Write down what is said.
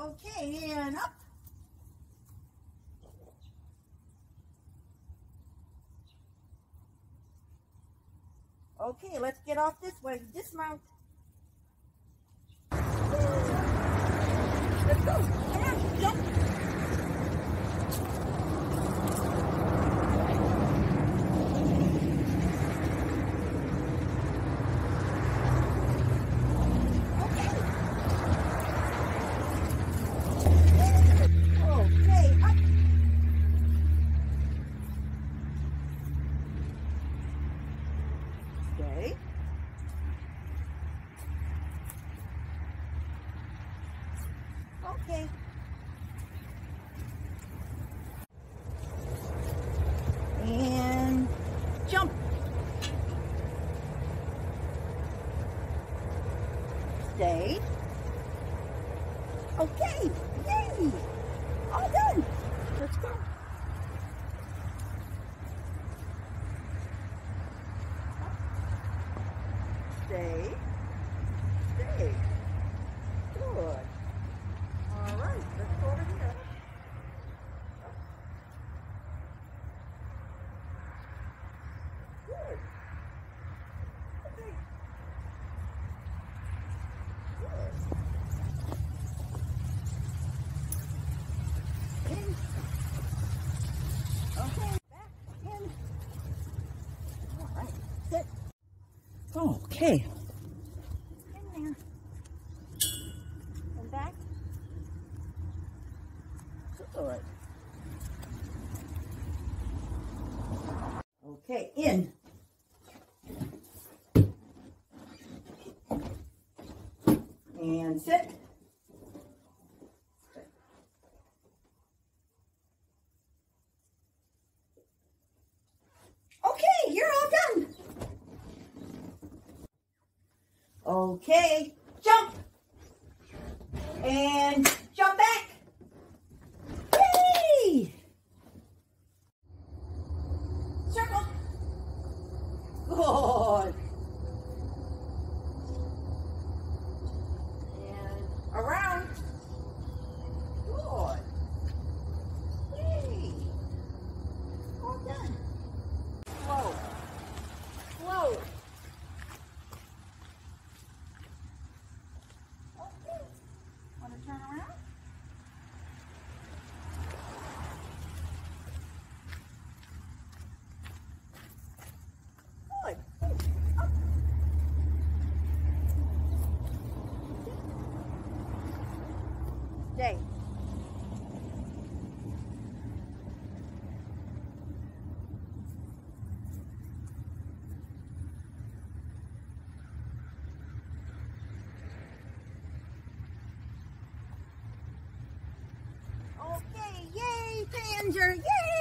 Okay, and up. Okay, let's get off this way. Dismount. Let's go. Come on, jump. Okay, up. Stay. Okay. And jump. Stay. Okay. Yay. All done. Let's go. Stay. Stay. Good. All right, let's go over here. Good. Okay. Good. In. Okay, back in. All right, sit. Okay. In there. And back. Good. Okay, in. And sit. Okay, you're all done. Okay, jump. And jump back. Yay! Circle. Good. And around. Good. Yay. All done. Whoa. Whoa. Okay. Want to turn around? Good. Up. Stay. Okay, yay, Panzer, yay!